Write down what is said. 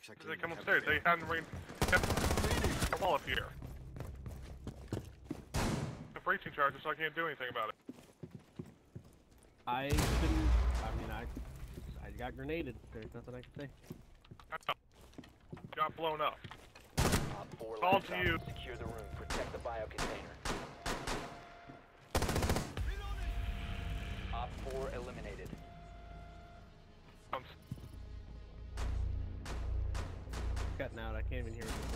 Tracks I As they come have upstairs, they hadn't rain. kept a wall up here. The breaching charges, so I can't do anything about it. I couldn't. I mean, I I got grenaded. There's nothing I can say. I know. Got blown up. Op 4 Call to you. Secure the room. Protect the bio container. Op 4 eliminated. Cutting out. I can't even hear it.